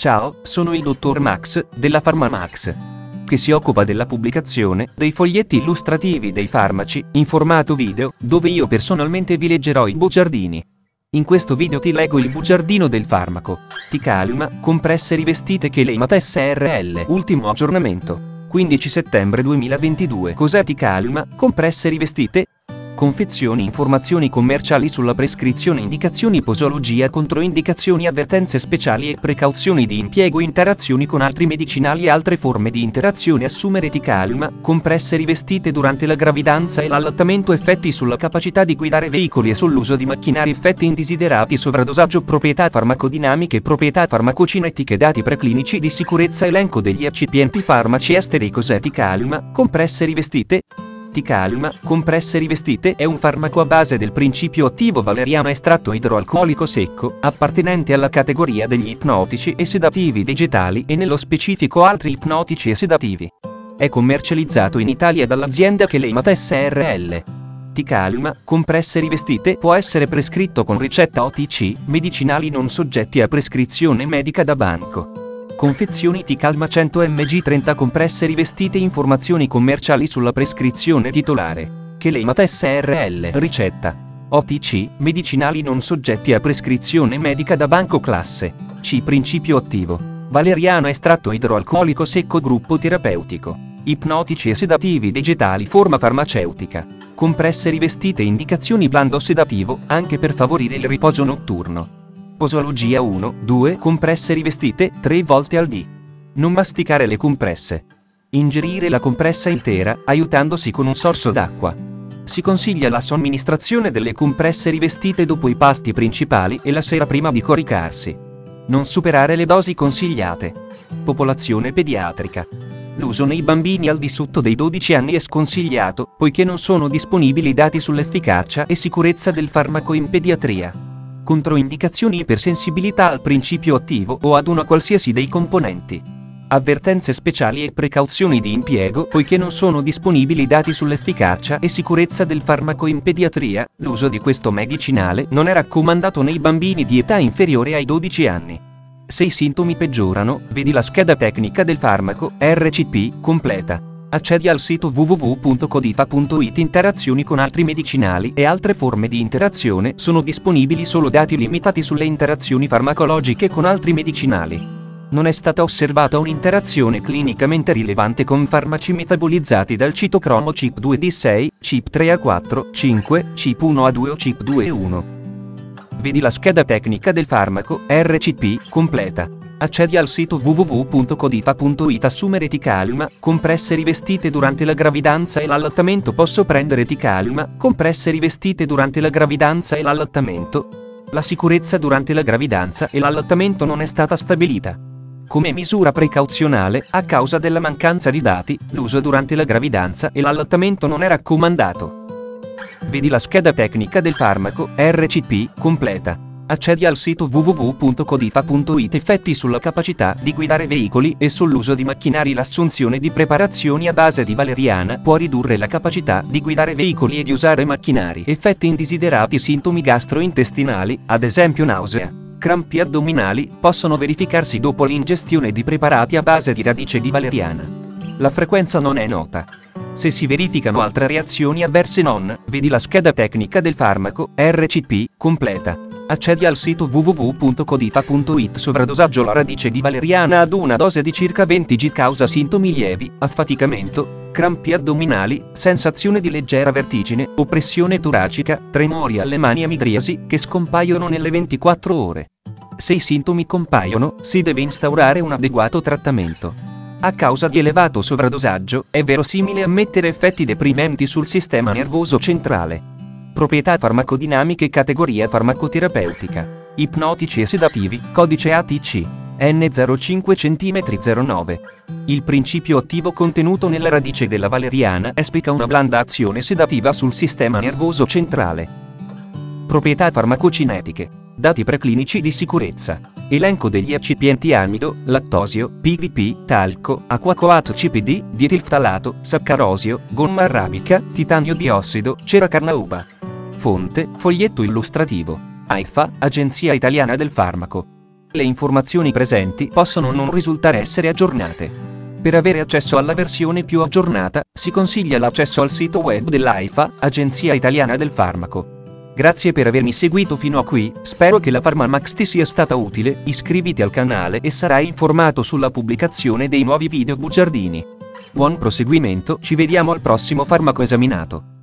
Ciao, sono il dottor Max, della PharmaMax, che si occupa della pubblicazione dei foglietti illustrativi dei farmaci, in formato video, dove io personalmente vi leggerò i bugiardini. In questo video ti leggo il bugiardino del farmaco. Ti calma, compresse rivestite che Leimat SRL. Ultimo aggiornamento. 15 settembre 2022. Cos'è Ti calma, compresse rivestite? Confezioni informazioni commerciali sulla prescrizione indicazioni posologia controindicazioni avvertenze speciali e precauzioni di impiego interazioni con altri medicinali e altre forme di interazione assumere calma, compresse rivestite durante la gravidanza e l'allattamento effetti sulla capacità di guidare veicoli e sull'uso di macchinari effetti indesiderati sovradosaggio proprietà farmacodinamiche proprietà farmacocinetiche dati preclinici di sicurezza elenco degli eccipienti farmaci esteri cos'è calma, compresse rivestite ti calma, compresse rivestite è un farmaco a base del principio attivo valeriano estratto idroalcolico secco, appartenente alla categoria degli ipnotici e sedativi vegetali e nello specifico altri ipnotici e sedativi. È commercializzato in Italia dall'azienda Cheleimat SRL. Ti calma, compresse rivestite può essere prescritto con ricetta OTC, medicinali non soggetti a prescrizione medica da banco. Confezioni Ti Calma 100 mg 30 compresse rivestite Informazioni commerciali sulla prescrizione titolare. Che Leimat SRL Ricetta. OTC, medicinali non soggetti a prescrizione medica da banco classe. C. Principio attivo. Valeriano estratto idroalcolico secco gruppo terapeutico. Ipnotici e sedativi vegetali forma farmaceutica. Compresse rivestite indicazioni blando sedativo, anche per favorire il riposo notturno. Posologia 1, 2 compresse rivestite 3 volte al dì. Non masticare le compresse. Ingerire la compressa intera, aiutandosi con un sorso d'acqua. Si consiglia la somministrazione delle compresse rivestite dopo i pasti principali e la sera prima di coricarsi. Non superare le dosi consigliate. Popolazione pediatrica. L'uso nei bambini al di sotto dei 12 anni è sconsigliato, poiché non sono disponibili dati sull'efficacia e sicurezza del farmaco in pediatria controindicazioni ipersensibilità al principio attivo o ad una qualsiasi dei componenti. Avvertenze speciali e precauzioni di impiego poiché non sono disponibili dati sull'efficacia e sicurezza del farmaco in pediatria, l'uso di questo medicinale non è raccomandato nei bambini di età inferiore ai 12 anni. Se i sintomi peggiorano, vedi la scheda tecnica del farmaco, RCP, completa. Accedi al sito www.codifa.it Interazioni con altri medicinali e altre forme di interazione sono disponibili solo dati limitati sulle interazioni farmacologiche con altri medicinali. Non è stata osservata un'interazione clinicamente rilevante con farmaci metabolizzati dal citocromo CYP2D6, CYP3A4, 5, CYP1A2 o CYP2E1. Vedi la scheda tecnica del farmaco, RCP, completa. Accedi al sito www.codifa.it Assumere Ticalma, compresse rivestite durante la gravidanza e l'allattamento Posso prendere Ticalma, compresse rivestite durante la gravidanza e l'allattamento? La sicurezza durante la gravidanza e l'allattamento non è stata stabilita. Come misura precauzionale, a causa della mancanza di dati, l'uso durante la gravidanza e l'allattamento non è raccomandato. Vedi la scheda tecnica del farmaco, RCP, completa. Accedi al sito www.codifa.it Effetti sulla capacità di guidare veicoli e sull'uso di macchinari L'assunzione di preparazioni a base di valeriana può ridurre la capacità di guidare veicoli e di usare macchinari. Effetti indesiderati Sintomi gastrointestinali, ad esempio nausea, crampi addominali, possono verificarsi dopo l'ingestione di preparati a base di radice di valeriana. La frequenza non è nota. Se si verificano altre reazioni avverse non, vedi la scheda tecnica del farmaco, RCP, completa. Accedi al sito www.codifa.it Sovradosaggio La radice di valeriana ad una dose di circa 20 g causa sintomi lievi, affaticamento, crampi addominali, sensazione di leggera vertigine, oppressione toracica, tremori alle mani e midriasi, che scompaiono nelle 24 ore. Se i sintomi compaiono, si deve instaurare un adeguato trattamento. A causa di elevato sovradosaggio, è verosimile ammettere effetti deprimenti sul sistema nervoso centrale. Proprietà farmacodinamiche Categoria farmacoterapeutica. Ipnotici e sedativi, codice ATC. N05 cm 09. Il principio attivo contenuto nella radice della valeriana esplica una blanda azione sedativa sul sistema nervoso centrale. Proprietà farmacocinetiche. Dati preclinici di sicurezza. Elenco degli eccipienti amido, lattosio, PVP, talco, acquacoato CPD, dietilftalato, saccarosio, gomma arabica, titanio diossido, cera carnauba. Fonte, foglietto illustrativo. AIFA, Agenzia Italiana del Farmaco. Le informazioni presenti possono non risultare essere aggiornate. Per avere accesso alla versione più aggiornata, si consiglia l'accesso al sito web dell'AIFA, Agenzia Italiana del Farmaco. Grazie per avermi seguito fino a qui, spero che la Pharmamax ti sia stata utile, iscriviti al canale e sarai informato sulla pubblicazione dei nuovi video bugiardini. Buon proseguimento, ci vediamo al prossimo farmaco esaminato.